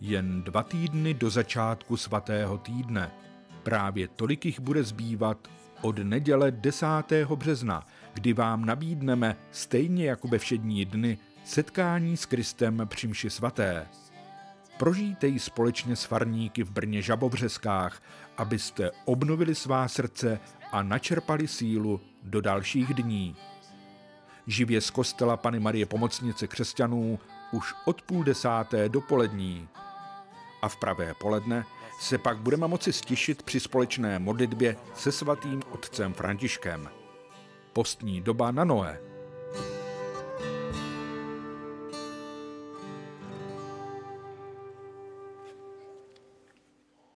Jen dva týdny do začátku svatého týdne. Právě tolik jich bude zbývat od neděle 10. března, kdy vám nabídneme, stejně jako ve všední dny, setkání s Kristem při mši svaté. Prožijte ji společně s farníky v Brně Žabovřeskách, abyste obnovili svá srdce a načerpali sílu do dalších dní. Živě z kostela Pany Marie Pomocnice křesťanů už od půl desáté dopolední. A v pravé poledne se pak budeme moci stišit při společné modlitbě se svatým otcem Františkem. Postní doba na Noé.